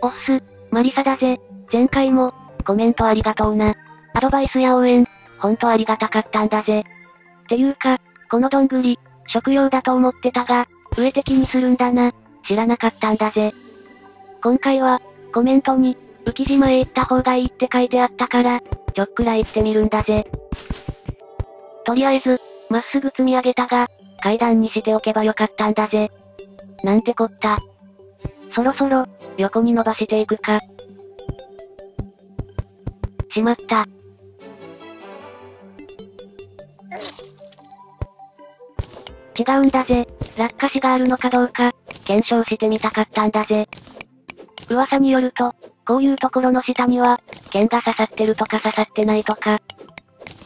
おっす、マリサだぜ。前回も、コメントありがとうな。アドバイスや応援、ほんとありがたかったんだぜ。ていうか、このどんぐり、食用だと思ってたが、植え的にするんだな。知らなかったんだぜ。今回は、コメントに、浮島へ行った方がいいって書いてあったから、ちょっくら行ってみるんだぜ。とりあえず、まっすぐ積み上げたが、階段にしておけばよかったんだぜ。なんてこった。そろそろ、横に伸ばしていくか。しまった。違うんだぜ。落下死があるのかどうか、検証してみたかったんだぜ。噂によると、こういうところの下には、剣が刺さってるとか刺さってないとか。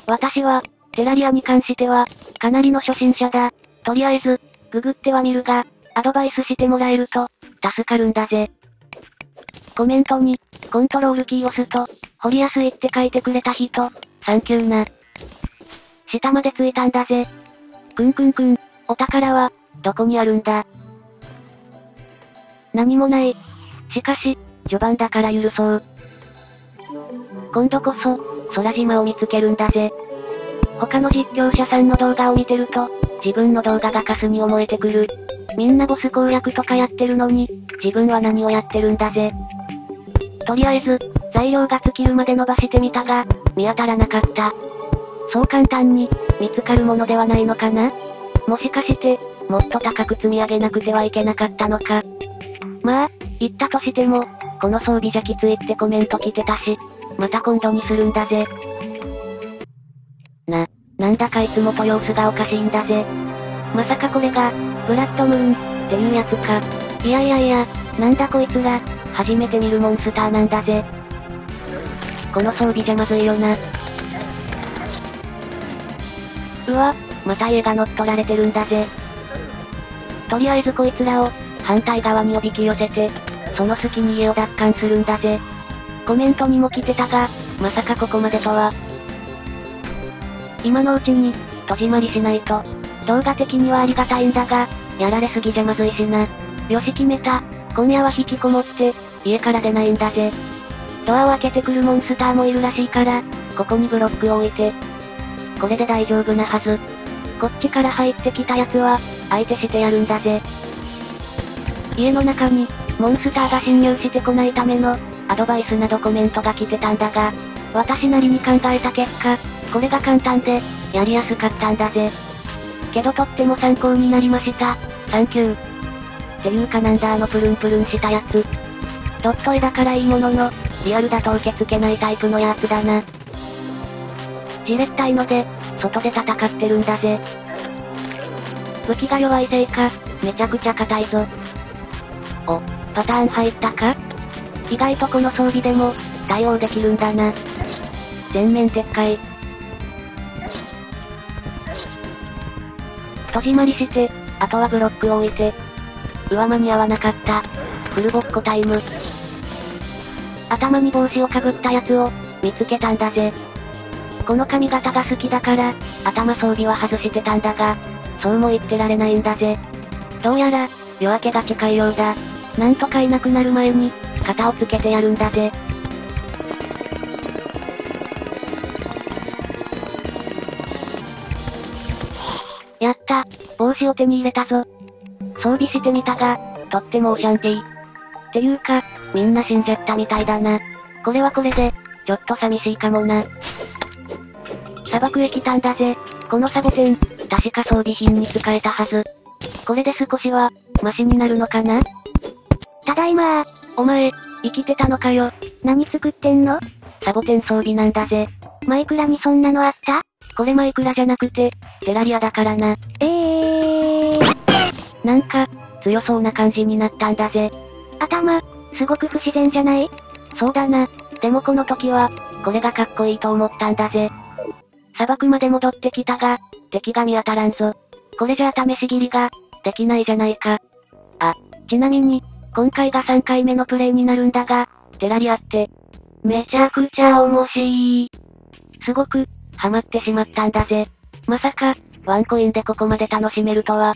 私は、テラリアに関しては、かなりの初心者だ。とりあえず、ググってはみるが、アドバイスしてもらえると、助かるんだぜ。コメントに、コントロールキーを押すと、掘りやすいって書いてくれた人、サンキューな。下まで着いたんだぜ。くんくんくん、お宝は、どこにあるんだ何もない。しかし、序盤だから許そう。今度こそ、空島を見つけるんだぜ。他の実況者さんの動画を見てると、自分の動画がカスに思えてくる。みんなボス攻略とかやってるのに、自分は何をやってるんだぜ。とりあえず、材料が尽きるまで伸ばしてみたが、見当たらなかった。そう簡単に、見つかるものではないのかな？もしかして、もっと高く積み上げなくてはいけなかったのか？まあ、言ったとしても、この装備じゃきついってコメント来てたし、また今度にするんだぜ。な、なんだかいつもと様子がおかしいんだぜ。まさかこれが、ブラッドムーン、っていうやつか。いやいやいや、なんだこいつら、初めて見るモンスターなんだぜ。この装備じゃまずいよな。うわ、また家が乗っ取られてるんだぜ。とりあえずこいつらを、反対側におびき寄せて、その隙に家を奪還するんだぜ。コメントにも来てたが、まさかここまでとは。今のうちに、戸締まりしないと、動画的にはありがたいんだが、やられすぎじゃまずいしな。よし決めた。今夜は引きこもって、家から出ないんだぜ。ドアを開けてくるモンスターもいるらしいから、ここにブロックを置いて。これで大丈夫なはず。こっちから入ってきたやつは、相手してやるんだぜ。家の中に、モンスターが侵入してこないための、アドバイスなどコメントが来てたんだが、私なりに考えた結果、これが簡単で、やりやすかったんだぜ。けどとっても参考になりました。サンキュー。っていうかなんだあのプルンプルンしたやつ。ドット絵だからいいものの、リアルだと受け付けないタイプのやつだな。じれったいので、外で戦ってるんだぜ。武器が弱いせいか、めちゃくちゃ硬いぞ。お、パターン入ったか？意外とこの装備でも、対応できるんだな。全面撤回。戸締まりして、あとはブロックを置いて。うわ間に合わなかった。フルボッコタイム。頭に帽子をかぶったやつを、見つけたんだぜ。この髪型が好きだから、頭装備は外してたんだが、そうも言ってられないんだぜ。どうやら、夜明けが近いようだ。なんとかいなくなる前に、肩をつけてやるんだぜ。やった、帽子を手に入れたぞ。装備してみたが、とってもオシャンティー。っていうか、みんな死んじゃったみたいだな。これはこれで、ちょっと寂しいかもな。砂漠へ来たんだぜ。このサボテン、確か装備品に使えたはず。これで少しは、マシになるのかな？ただいまー。お前、生きてたのかよ。何作ってんの？サボテン装備なんだぜ。マイクラにそんなのあった？これマイクラじゃなくて、テラリアだからな。えー。なんか、強そうな感じになったんだぜ。頭、すごく不自然じゃない？そうだな。でもこの時は、これがかっこいいと思ったんだぜ。砂漠まで戻ってきたが、敵が見当たらんぞ。これじゃあ試し切りが、できないじゃないか。あ、ちなみに、今回が3回目のプレイになるんだが、テラリアって、めちゃくちゃ面白い。すごく、ハマってしまったんだぜ。まさか、ワンコインでここまで楽しめるとは。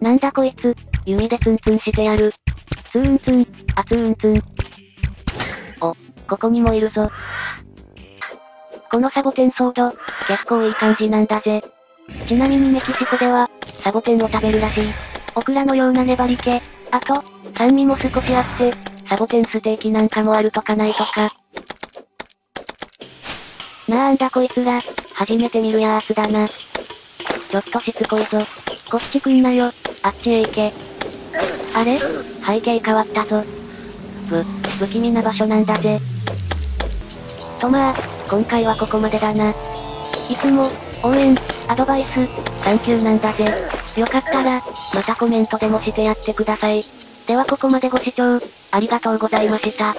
なんだこいつ、弓でツンツンしてやる。ツーンツン、あツーンツン。おここにもいるぞ。このサボテンソード、結構いい感じなんだぜ。ちなみにメキシコでは、サボテンを食べるらしい。オクラのような粘り気、あと、酸味も少しあって、サボテンステーキなんかもあるとかないとか。なんだこいつら、初めて見るやーつだな。ちょっとしつこいぞ。こっち来んなよ、あっちへ行け。あれ？背景変わったぞ。ぶ、不気味な場所なんだぜ。とまあ、今回はここまでだな。いつも、応援、アドバイス、サンキューなんだぜ。よかったら、またコメントでもしてやってください。ではここまでご視聴、ありがとうございました。